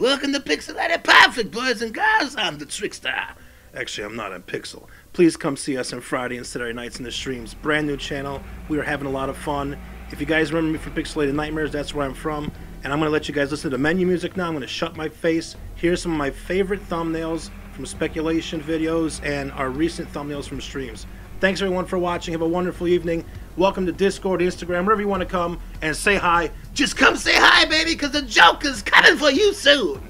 Welcome to Pixelated Perfect, boys and girls. I'm the Trickster. Actually, I'm not in Pixel. Please come see us on Friday and Saturday nights in the streams. Brand new channel. We are having a lot of fun. If you guys remember me from Pixelated Knightmares, that's where I'm from. And I'm going to let you guys listen to menu music now. I'm going to shut my face. Here's some of my favorite thumbnails from speculation videos and our recent thumbnails from streams. Thanks everyone for watching. Have a wonderful evening. Welcome to Discord, Instagram, wherever you want to come and say hi. Just come say hi, baby, because the Joker's coming for you soon.